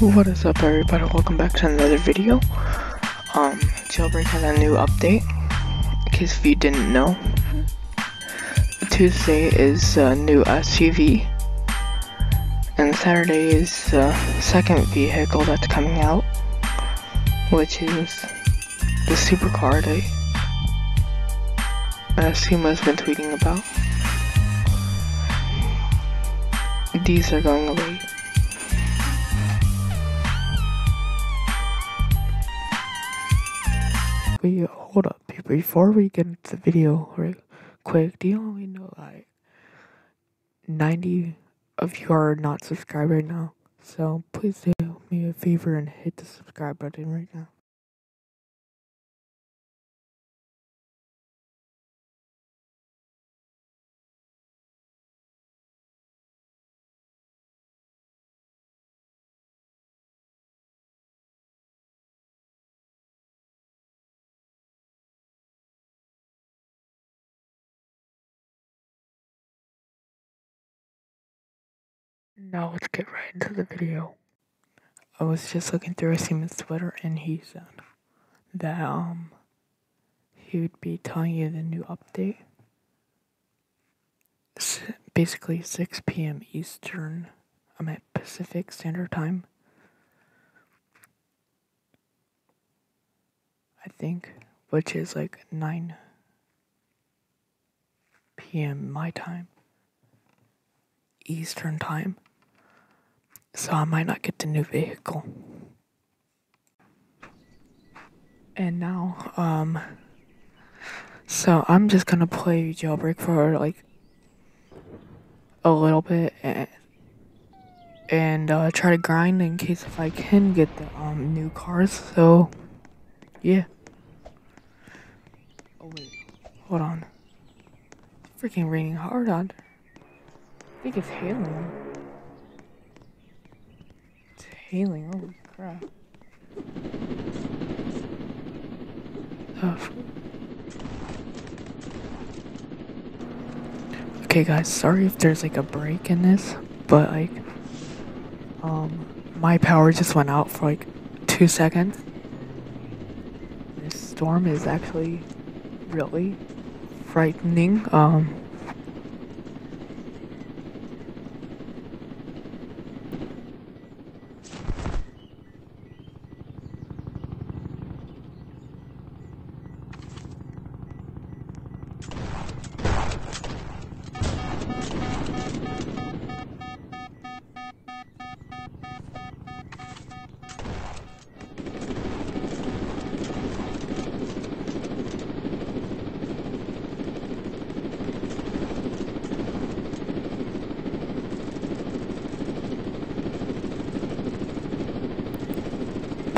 What is up everybody, welcome back to another video. Um, Jailbreak has a new update, in case if you didn't know. Tuesday is a new SUV, and Saturday is the second vehicle that's coming out, which is the supercar that uh, Asimo's been tweeting about. These are going away. Wait, hold up. Before we get into the video, right quick, do you only know like 90 of you are not subscribed right now? So please do me a favor and hit the subscribe button right now. Now let's get right into the video. I was just looking through Asimo's Twitter and he said that um he would be telling you the new update. Basically 6 p.m. Eastern. I'm at Pacific Standard Time. I think, which is like 9 p.m. my time. Eastern Time so I might not get the new vehicle. And now, um, so I'm just gonna play jailbreak for like a little bit and, and uh, try to grind in case if I can get the um new cars. So, yeah. Oh wait, hold on. It's freaking raining hard on. I think it's hailing hailing. Holy crap. Okay guys, sorry if there's like a break in this, but like, um, my power just went out for like two seconds. This storm is actually really frightening. Um,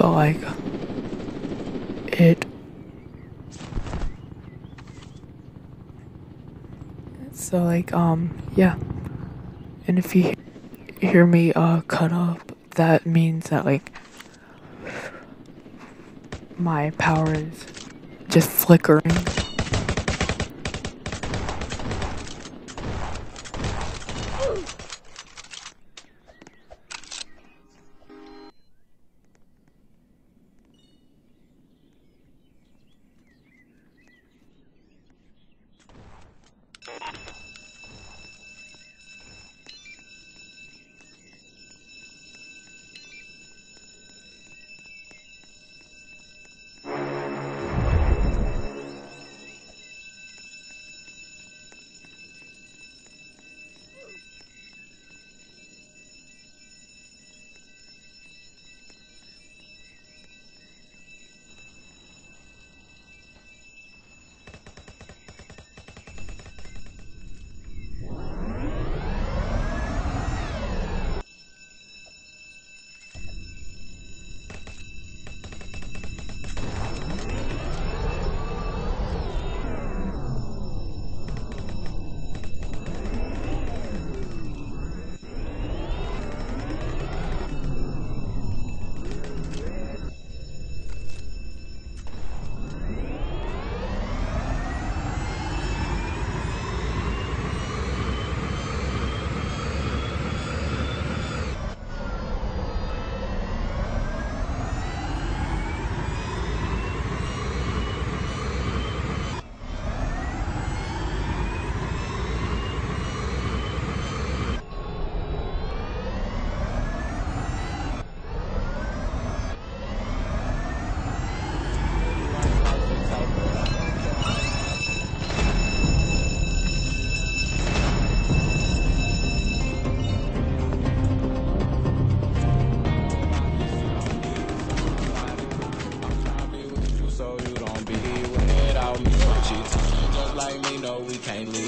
but like it so like um yeah. And if you hear me uh cut up that means that like my power is just flickering we can't lose.